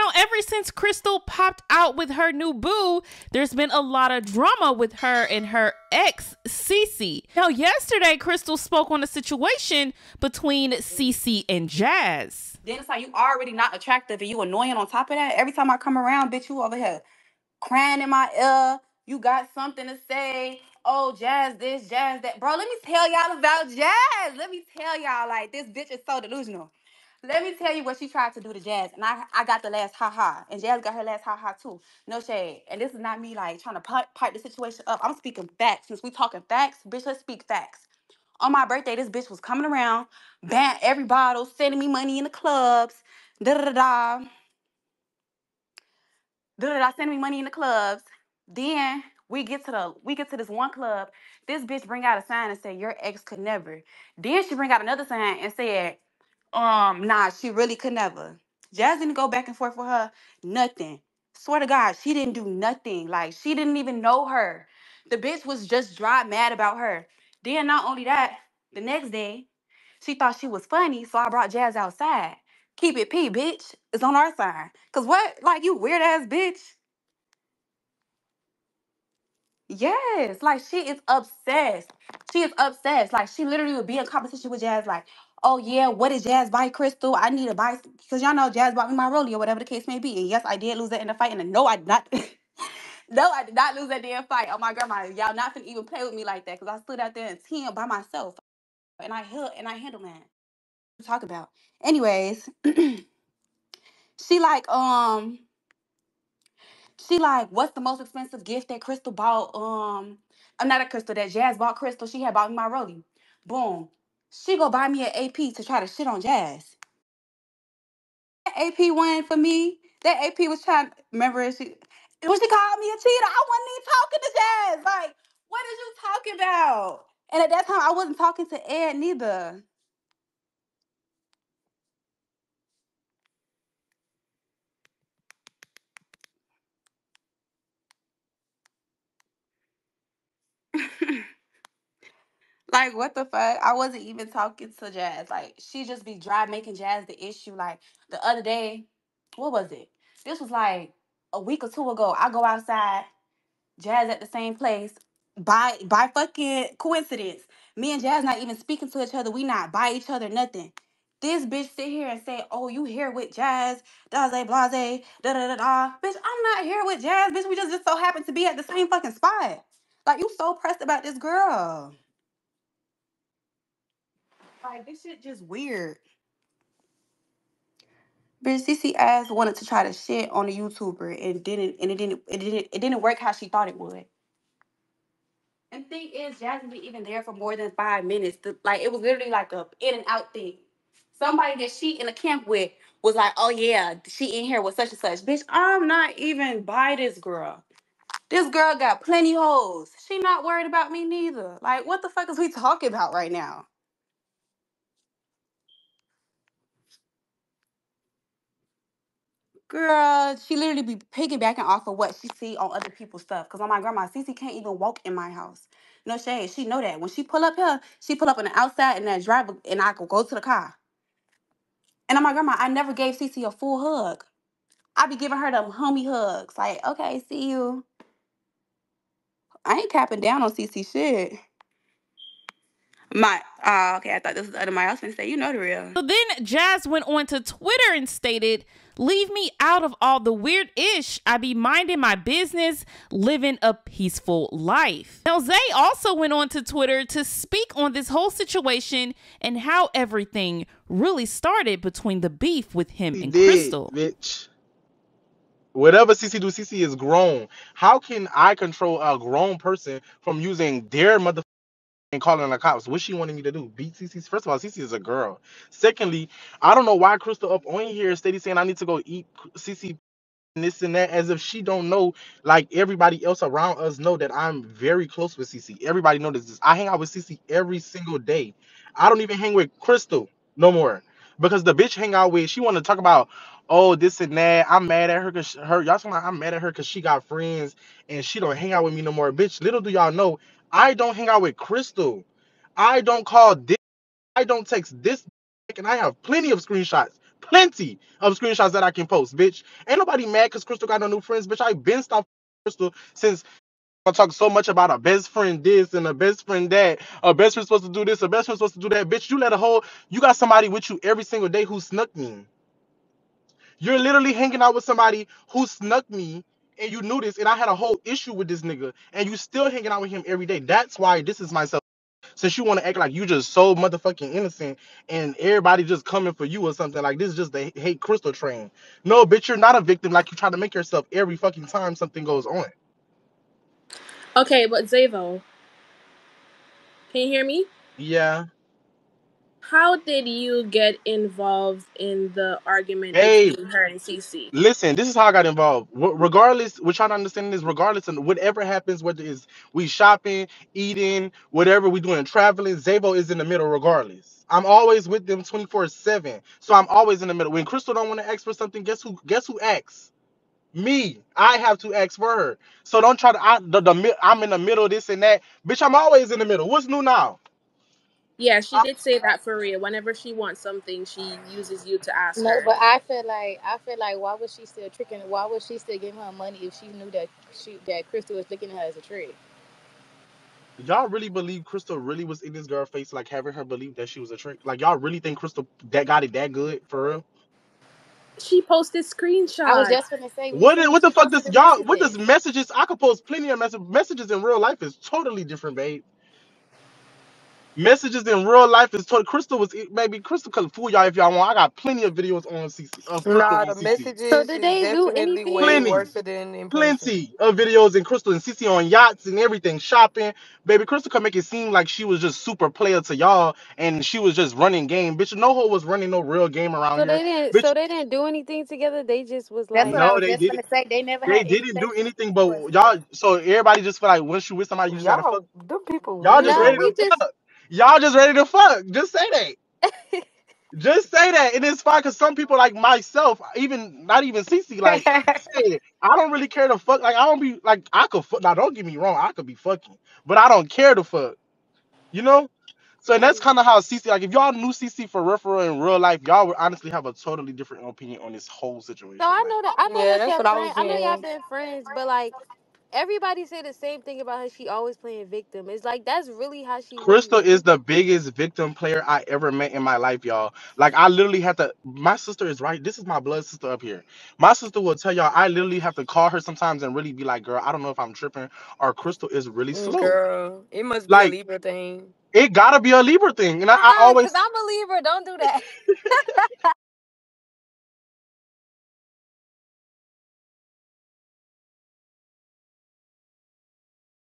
know, ever since Crystal popped out with her new boo, there's been a lot of drama with her and her ex, Cece. Now, yesterday, Crystal spoke on the situation between Cece and Jazz. Then it's like you already not attractive and you annoying on top of that. Every time I come around, bitch, you over here crying in my ear. You got something to say. Oh, Jazz this, Jazz that. Bro, let me tell y'all about Jazz. Let me tell y'all, like, this bitch is so delusional. Let me tell you what she tried to do to Jazz. And I, I got the last ha ha. And Jazz got her last ha ha too. No shade. And this is not me like trying to pipe, the situation up. I'm speaking facts. Since we talking facts, bitch, let's speak facts. On my birthday, this bitch was coming around, ban every bottle, sending me money in the clubs, da da da da, da da da, sending me money in the clubs. Then we get to the we get to this one club. This bitch bring out a sign and say your ex could never. Then she bring out another sign and said, um, nah, she really could never. Jazz didn't go back and forth with her. Nothing. Swear to God, she didn't do nothing. Like she didn't even know her. The bitch was just dry mad about her. Then not only that, the next day, she thought she was funny, so I brought Jazz outside. Keep it P, bitch. It's on our side. Cause what? Like you weird ass bitch. Yes, like she is obsessed. She is obsessed. Like she literally would be in competition with Jazz. Like, oh yeah, what did Jazz buy Crystal? I need to buy because y'all know Jazz bought me my rollie or whatever the case may be. And yes, I did lose that in the fight. And no, I did not. no, I did not lose that damn fight. Oh my grandma, y'all not finna even play with me like that because I stood out there in ten by myself and I held and I handled that. Talk about. Anyways, she like um She like, what's the most expensive gift that Crystal bought? Um, I'm not a Crystal that Jazz bought Crystal. She had bought me my rollie. Boom. She go buy me an AP to try to shit on Jazz. That AP won for me. That AP was trying. Remember she when she called me a cheater? I wasn't even talking to Jazz. Like, what is you talking about? And at that time, I wasn't talking to Ed neither. Like what the fuck? I wasn't even talking to Jazz. Like she just be dry making Jazz the issue. Like the other day, what was it? This was like a week or two ago. I go outside, Jazz at the same place. By by fucking coincidence, me and Jazz not even speaking to each other. We not by each other, nothing. This bitch sit here and say, "Oh, you here with Jazz? Blase, blase, da da da da." Bitch, I'm not here with Jazz. Bitch, we just just so happen to be at the same fucking spot. Like you so pressed about this girl. Like this shit just weird. Bitch, CC ass wanted to try to shit on a YouTuber and didn't and it didn't it didn't it didn't work how she thought it would. And thing is, Jasmine been even there for more than five minutes. The- like it was literally like a in and out thing. Somebody that she in a camp with was like, "Oh yeah, she in here with such and such." Bitch, I'm not even by this girl. This girl got plenty hoes. She not worried about me neither. Like, what the fuck is we talking about right now? Girl, she literally be piggybacking off of what she see on other people's stuff. Cause on my grandma, Cece can't even walk in my house. No shade. She know that. When she pull up here, she pull up on the outside and that driver and I could go to the car. And on my grandma, I never gave Cece a full hug. I be giving her them homie hugs. Like, okay, see you. I ain't capping down on Cece shit. My uh okay, I thought this was the other my I was gonna say, you know the real. So then Jazz went on to Twitter and stated, Leave me out of all the weird ish. I be minding my business, living a peaceful life. Now, Zay also went on to Twitter to speak on this whole situation and how everything really started between the beef with him He and did, Crystal. bitch. Whatever CC do, CC is grown. How can I control a grown person from using their mother and calling the cops? What she wanted me to do? Beat CC? First of all, CC is a girl. Secondly, I don't know why Crystal up on here steady saying I need to go eat CC and this and that as if she don't know like everybody else around us know that I'm very close with CC. Everybody knows this. I hang out with CC every single day. I don't even hang with Crystal no more because the bitch hang out with she want to talk about oh this and that. I'm mad at her cuz her y'all talking about I'm mad at her cuz she got friends and she don't hang out with me no more. Bitch, little do y'all know I don't hang out with Crystal. I don't call this I don't text this and I have plenty of screenshots Plenty of screenshots that I can post, bitch. Ain't nobody mad because Crystal got no new friends, bitch. I've been stopped Crystal since I talk so much about a best friend this and a best friend that. A best friend supposed to do this, a best friend supposed to do that. Bitch, you let a whole you got somebody with you every single day who snuck me. You're literally hanging out with somebody who snuck me and you knew this, and I had a whole issue with this nigga, and you still hanging out with him every day. That's why this is myself. Since you want to act like you just so motherfucking innocent and everybody just coming for you or something like this is just the hate crystal train. No, bitch, you're not a victim like you try to make yourself every fucking time something goes on. Okay, but Zavo, can you hear me? Yeah. How did you get involved in the argument Hey, between her and Cece? listen, this is how I got involved. Regardless, we're trying to understand this. Regardless of whatever happens, whether it's we shopping, eating, whatever we doing, traveling, Zabo is in the middle. Regardless, I'm always with them 24 seven. So I'm always in the middle. When Crystal don't want to ask for something, guess who? Guess who asks? Me. I have to ask for her. So don't try to. I, the, the mi- I'm in the middle. This and that, bitch. I'm always in the middle. What's new now? Yeah, she did say that for real. Whenever she wants something, she uses you to ask No, her. but I feel like I feel like why was she still tricking? Why was she still giving her money if she knew that she that Crystal was looking at her as a trick? Y'all really believe Crystal really was in this girl face, like having her believe that she was a trick? Like y'all really think Crystal that got it that good for real? She posted screenshots. I was just gonna say we What seen what the fuck posted does y'all what does messages. messages? I could post plenty of messages. Messages in real life is totally different, babe. Messages in real life is totally. Crystal was maybe Crystal could fool y'all if y'all want. I got plenty of videos on CC of uh, Crystal Nah, and the CC. So messages did is they do definitely anything? way Plenty, worse than in person. plenty of videos in Crystal and CC on yachts and everything, shopping. Baby, Crystal could make it seem like she was just super player to y'all and she was just running game. Bitch, no hoe was running no real game around So here. they didn't. Bitch, So they didn't do anything together. They just was That's what like, I no, was they just didn't. gonna say. They never They had any didn't do sexual anything, but intercourse. y'all. So everybody just feel like once you with somebody, you just want to fuck. Y'all, them people Y'all just no, ready weird. to we just. fuck. Y'all just ready to fuck. Just say that. Just say that, and it's fine because some people like myself, even not even Cece, like said, I don't really care to fuck. Like I don't be like I could fuck. Now don't get me wrong, I could be fucking, but I don't care to fuck. You know. So and that's mm-hmm. kind of how CC, Like if y'all knew CC for referral in real life, y'all would honestly have a totally different opinion on this whole situation. So situation. I know that. I know Yeah, that's that's your what I was I know y'all been friends, but like everybody say the same thing about her. She always playing victim. It's like that's really how she Crystal moves. is the biggest victim player I ever met in my life, y'all. Like I literally have to. My sister is right. This is my blood sister up here. My sister will tell y'all I literally have to call her sometimes and really be like, "Girl, I don't know if I'm tripping or Crystal is really Mm, slow." Girl, it must be a Like Libra thing. it gotta be a Libra thing, and I, I cause always I'm a Libra. Don't do that.